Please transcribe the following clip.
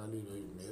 哪里有鱼苗？